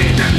Seen